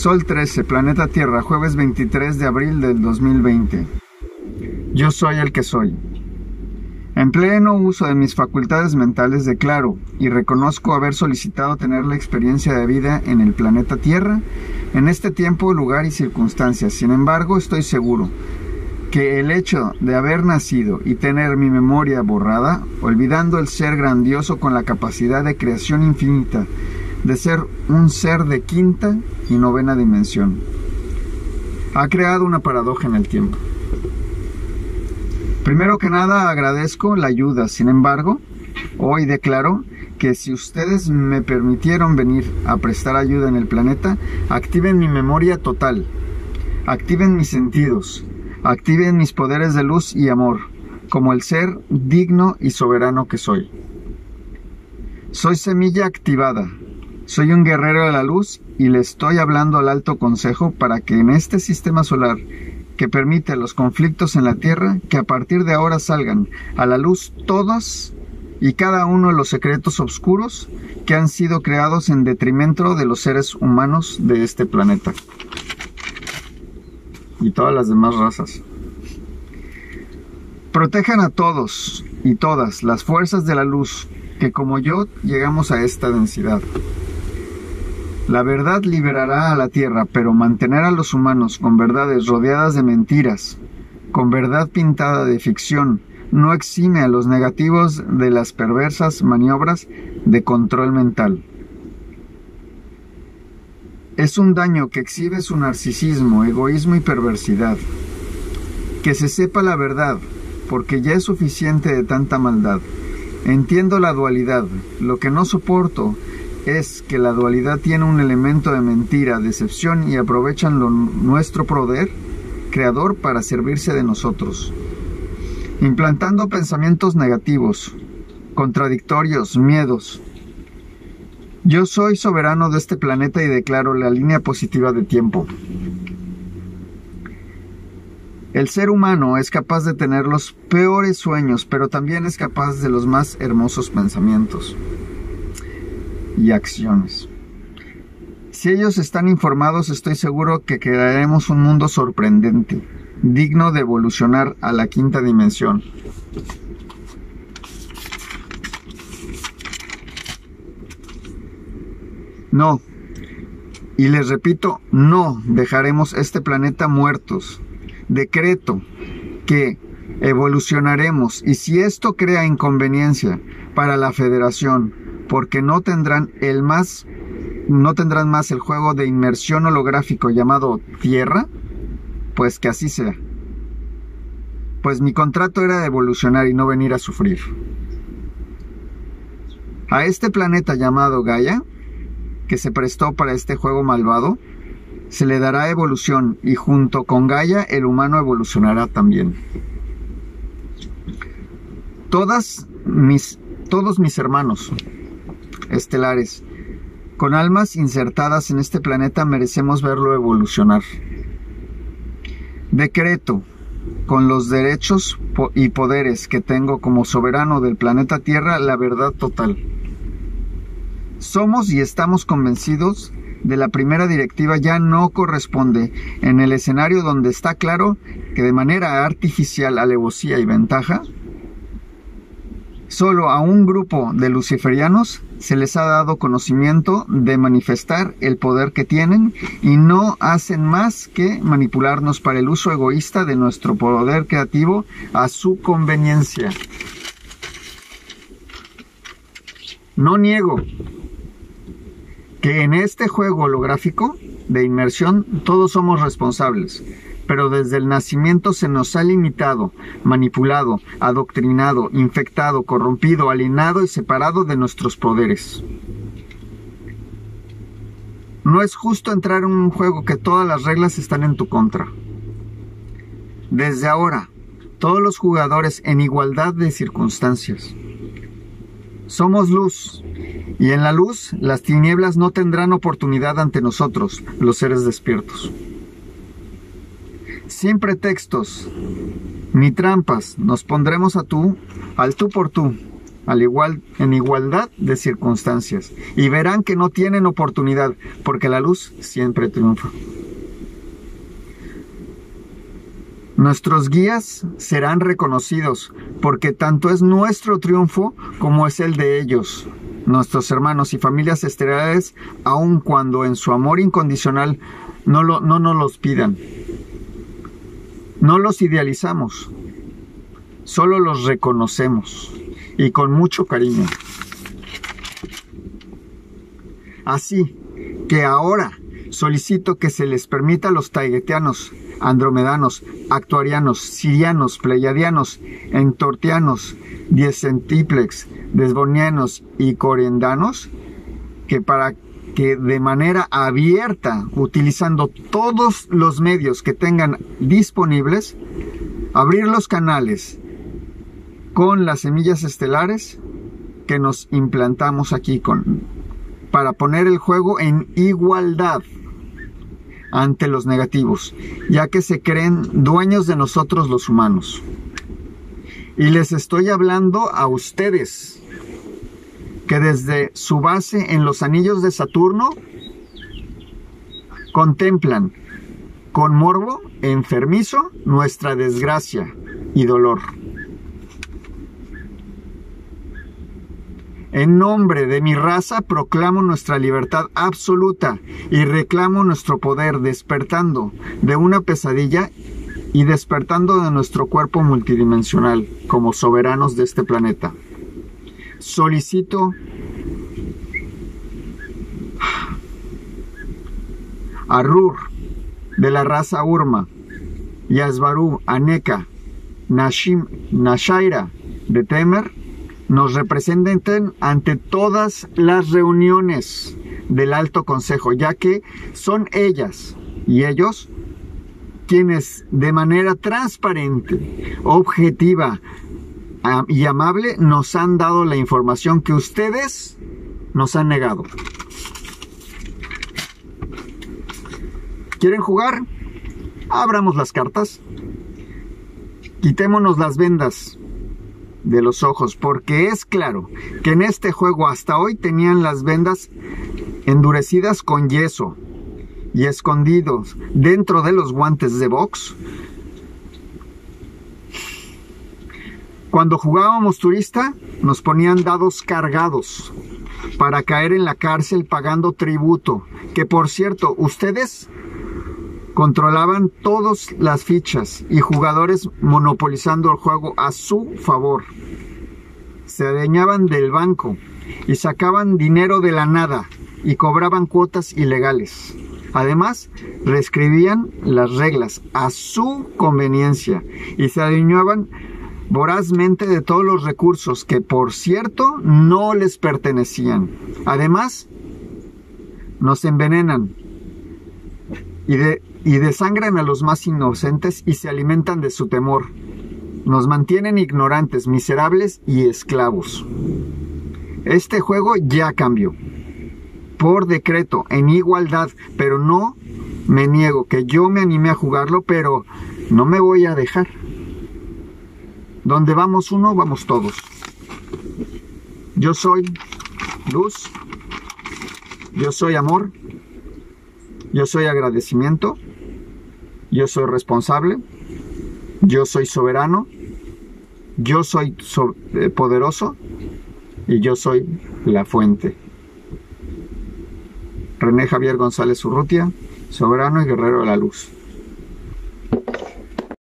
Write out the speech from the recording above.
Sol 13, planeta Tierra, jueves 23 de abril del 2020. Yo soy el que soy. En pleno uso de mis facultades mentales declaro y reconozco haber solicitado tener la experiencia de vida en el planeta Tierra en este tiempo, lugar y circunstancias. Sin embargo, estoy seguro que el hecho de haber nacido y tener mi memoria borrada, olvidando el ser grandioso con la capacidad de creación infinita, de ser un ser de quinta y novena dimensión. Ha creado una paradoja en el tiempo. Primero que nada agradezco la ayuda, sin embargo, hoy declaro que si ustedes me permitieron venir a prestar ayuda en el planeta, activen mi memoria total, activen mis sentidos, activen mis poderes de luz y amor, como el ser digno y soberano que soy. Soy semilla activada, soy un guerrero de la luz y le estoy hablando al alto consejo para que en este sistema solar que permite los conflictos en la Tierra, que a partir de ahora salgan a la luz todos y cada uno de los secretos oscuros que han sido creados en detrimento de los seres humanos de este planeta y todas las demás razas. Protejan a todos y todas las fuerzas de la luz que como yo llegamos a esta densidad. La verdad liberará a la tierra, pero mantener a los humanos con verdades rodeadas de mentiras, con verdad pintada de ficción, no exime a los negativos de las perversas maniobras de control mental. Es un daño que exhibe su narcisismo, egoísmo y perversidad. Que se sepa la verdad, porque ya es suficiente de tanta maldad. Entiendo la dualidad, lo que no soporto es que la dualidad tiene un elemento de mentira, decepción y aprovechan nuestro poder creador para servirse de nosotros, implantando pensamientos negativos, contradictorios, miedos. Yo soy soberano de este planeta y declaro la línea positiva de tiempo. El ser humano es capaz de tener los peores sueños, pero también es capaz de los más hermosos pensamientos y acciones. Si ellos están informados, estoy seguro que crearemos un mundo sorprendente, digno de evolucionar a la quinta dimensión. No, y les repito, no dejaremos este planeta muertos. Decreto que evolucionaremos y si esto crea inconveniencia para la federación, porque no tendrán el más no tendrán más el juego de inmersión holográfico llamado Tierra, pues que así sea. Pues mi contrato era de evolucionar y no venir a sufrir. A este planeta llamado Gaia, que se prestó para este juego malvado, se le dará evolución y junto con Gaia el humano evolucionará también. Mis, todos mis hermanos, estelares. Con almas insertadas en este planeta merecemos verlo evolucionar. Decreto, con los derechos y poderes que tengo como soberano del planeta Tierra, la verdad total. Somos y estamos convencidos de la primera directiva ya no corresponde en el escenario donde está claro que de manera artificial, alevosía y ventaja, Solo a un grupo de luciferianos se les ha dado conocimiento de manifestar el poder que tienen y no hacen más que manipularnos para el uso egoísta de nuestro poder creativo a su conveniencia. No niego que en este juego holográfico de inmersión todos somos responsables pero desde el nacimiento se nos ha limitado, manipulado, adoctrinado, infectado, corrompido, alienado y separado de nuestros poderes. No es justo entrar en un juego que todas las reglas están en tu contra. Desde ahora, todos los jugadores en igualdad de circunstancias. Somos luz, y en la luz las tinieblas no tendrán oportunidad ante nosotros, los seres despiertos sin pretextos ni trampas, nos pondremos a tú, al tú por tú, al igual, en igualdad de circunstancias, y verán que no tienen oportunidad, porque la luz siempre triunfa. Nuestros guías serán reconocidos, porque tanto es nuestro triunfo como es el de ellos, nuestros hermanos y familias estelares, aun cuando en su amor incondicional no, lo, no nos los pidan. No los idealizamos, solo los reconocemos y con mucho cariño. Así que ahora solicito que se les permita a los taigetianos, andromedanos, actuarianos, sirianos, pleiadianos, entortianos, diesentiplex, desbonianos y coriendanos, que para que de manera abierta, utilizando todos los medios que tengan disponibles, abrir los canales con las semillas estelares que nos implantamos aquí con, para poner el juego en igualdad ante los negativos, ya que se creen dueños de nosotros los humanos. Y les estoy hablando a ustedes, que desde su base en los anillos de Saturno contemplan con morbo enfermizo nuestra desgracia y dolor. En nombre de mi raza proclamo nuestra libertad absoluta y reclamo nuestro poder despertando de una pesadilla y despertando de nuestro cuerpo multidimensional como soberanos de este planeta. Solicito a Rur de la raza Urma, Yasbaru, Aneka, Nashim, Nashaira de Temer, nos representen ante todas las reuniones del Alto Consejo, ya que son ellas y ellos quienes de manera transparente, objetiva y amable nos han dado la información que ustedes nos han negado. ¿Quieren jugar? Abramos las cartas. Quitémonos las vendas de los ojos, porque es claro que en este juego hasta hoy tenían las vendas endurecidas con yeso y escondidos dentro de los guantes de box. Cuando jugábamos turista, nos ponían dados cargados para caer en la cárcel pagando tributo, que por cierto, ustedes controlaban todas las fichas y jugadores monopolizando el juego a su favor. Se adueñaban del banco y sacaban dinero de la nada y cobraban cuotas ilegales. Además, reescribían las reglas a su conveniencia y se adueñaban vorazmente de todos los recursos que, por cierto, no les pertenecían. Además, nos envenenan y de y desangran a los más inocentes y se alimentan de su temor. Nos mantienen ignorantes, miserables y esclavos. Este juego ya cambió. Por decreto, en igualdad, pero no me niego que yo me animé a jugarlo, pero no me voy a dejar. Donde vamos uno, vamos todos. Yo soy luz. Yo soy amor. Yo soy agradecimiento. Yo soy responsable. Yo soy soberano. Yo soy eh, poderoso. Y yo soy la fuente. René Javier González Urrutia, soberano y guerrero de la luz.